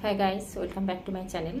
hi guys welcome back to my channel